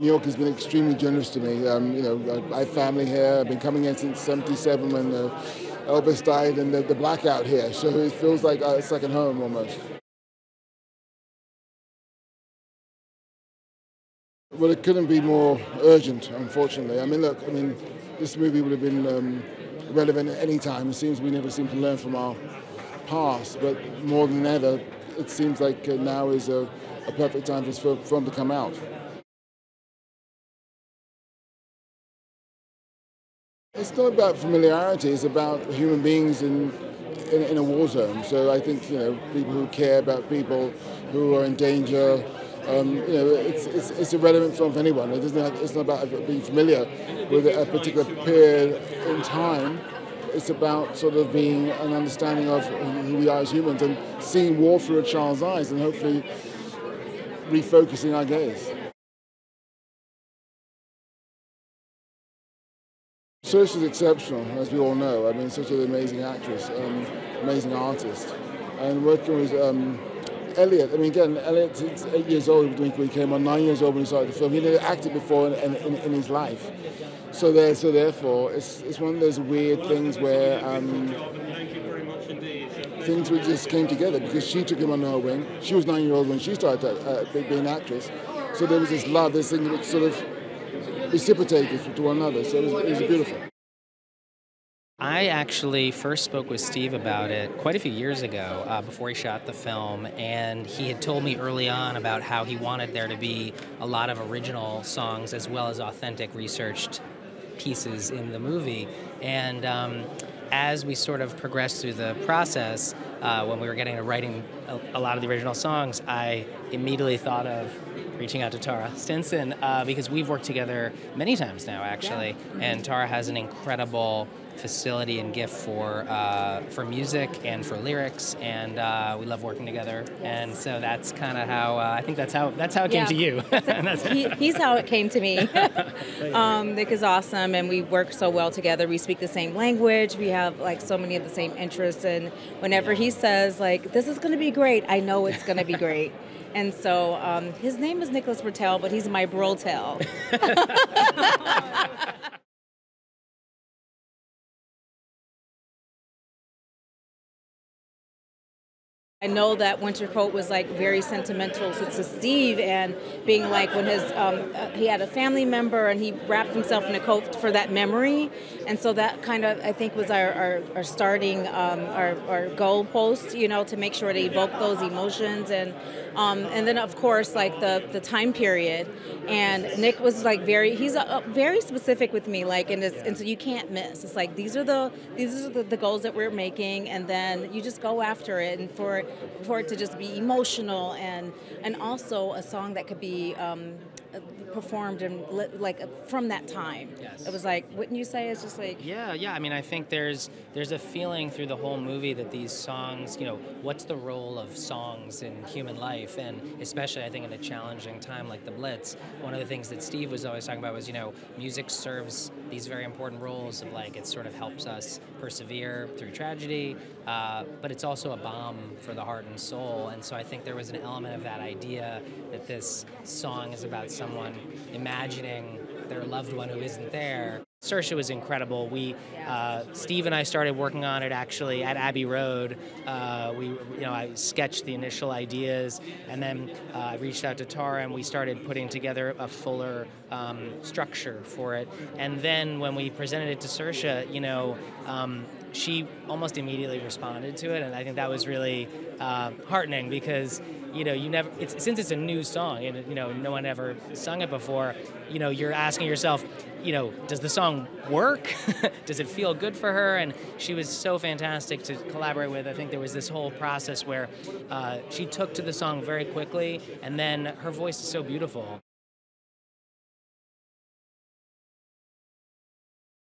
New York has been extremely generous to me. Um, you know, I have family here. I've been coming here since '77 when uh, Elvis died, and the, the, blackout here. So it feels like a second home almost. Well, it couldn't be more urgent, unfortunately. I mean, look, I mean, this movie would have been um, relevant at any time. It seems we never seem to learn from our past, but more than ever, it seems like uh, now is a, a perfect time for, for film to come out. It's not about familiarity, it's about human beings in, in, in, a war zone. So I think, you know, people who care about people who are in danger, um, you know, it's, it's, it's a relevant film for anyone. It doesn't have, it's not about being familiar with a particular period in time. It's about sort of being an understanding of who we are as humans and seeing war through a child's eyes and hopefully refocusing our gaze. Saoirse is exceptional, as we all know. I mean, such an amazing actress, um, amazing artist. And working with um, Elliott, I mean, again, Elliott is eight years old when he came on, nine years old when he started the film. He never acted before in, in, in his life. So there, so therefore, it's, it's one of those weird things where um, things just came together because she took him under her wing. She was nine years old when she started uh, being an actress. So there was this love, this thing which sort of reciprocated to one another. So it was, beautiful. I actually first spoke with Steve about it quite a few years ago uh, before he shot the film, and he had told me early on about how he wanted there to be a lot of original songs as well as authentic researched pieces in the movie. And um, as we sort of progressed through the process, uh, when we were getting to writing a, a, lot of the original songs, I immediately thought of reaching out to Taura Stinson uh, because we've worked together many times now, actually. Yeah. And Taura has an incredible facility and gift for uh, for music and for lyrics, and uh, we love working together. And so that's kind of how uh, I think that's how that's how it came to you. he, he's how it came to me. um, Nick is awesome, and we work so well together. We speak the same language. We have like so many of the same interests, and whenever he says like this is going to be great, I know it's going to be great. And so um, his name is Nicholas Britell, but he's my Brotel. I know that Winter Coat was like very sentimental to, Steve, and being like when his um, uh, he had a family member and he wrapped himself in a coat for that memory, and so that kind of I think was our, our, our starting um, our, our goal post, you know, to make sure to evoke those emotions. And um, and then of course like the the time period, and Nick was like very he's a, uh, a very specific with me, like and and so you can't miss. It's like these are the these are the, the goals that we're making, and then you just go after it, and for for it to just be emotional and and also a song that could be um, performed and like from that time. Yes. It was like, wouldn't you say? It's just like yeah, yeah. I mean, I think there's there's a feeling through the whole movie that these songs, you know, what's the role of songs in human life, and especially I think in a challenging time like the Blitz. One of the things that Steve was always talking about was, you know, music serves these very important roles of like it sort of helps us persevere through tragedy, uh, but it's also a bomb for the heart and soul. And so I think there was an element of that idea that this song is about someone imagining their loved one who isn't there. Saoirse was incredible. We, uh, Steve and I started working on it actually at Abbey Road. Uh, we, you know, I sketched the initial ideas, and then uh, I reached out to Taura, and we started putting together a fuller um, structure for it. And then when we presented it to Saoirse, you know, um, she almost immediately responded to it, and I think that was really uh, heartening because you know you never it's, since it's a new song and you know no one ever sung it before. You know you're asking yourself, you know, does the song work? does it feel good for her? And she was so fantastic to collaborate with. I think there was this whole process where uh, she took to the song very quickly, and then her voice is so beautiful.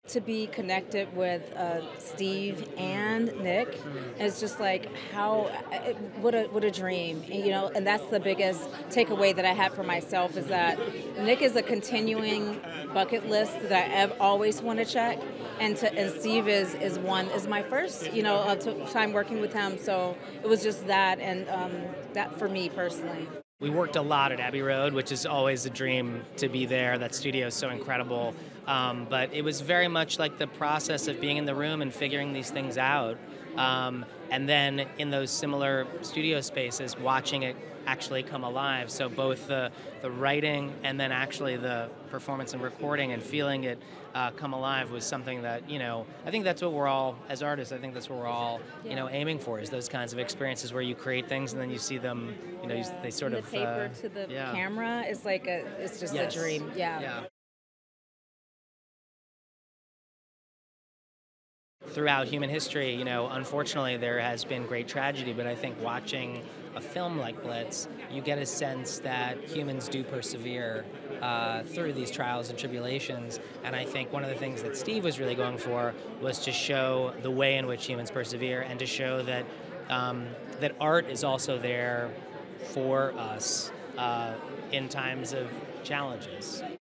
To be connected with uh, Steve and Nick is just like how what a what a dream and, you know and that's the biggest takeaway that I had for myself is that Nick is a continuing bucket list that I've always want to check and to, and Steve is is one is my first you know uh, time working with him so it was just that and um, that for me personally. We worked a lot at Abbey Road, which is always a dream to be there. That studio is so incredible. Um, but it was very much like the process of being in the room and figuring these things out. Um, and then in those similar studio spaces, watching it actually come alive. So both the, the writing and then actually the performance and recording and feeling it uh, come alive was something that, you know, I think that's what we're all, as artists, I think that's what we're all, yeah. you know, aiming for is those kinds of experiences where you create things and then you see them, you know, yeah. you, they sort of. The paper uh, to the yeah. camera is like a, it's just yes. a dream. Yeah. yeah. Throughout human history, you know, unfortunately there has been great tragedy, but I think watching a film like Blitz, you get a sense that humans do persevere uh, through these trials and tribulations. And I think one of the things that Steve was really going for was to show the way in which humans persevere and to show that um, that art is also there for us uh, in times of challenges.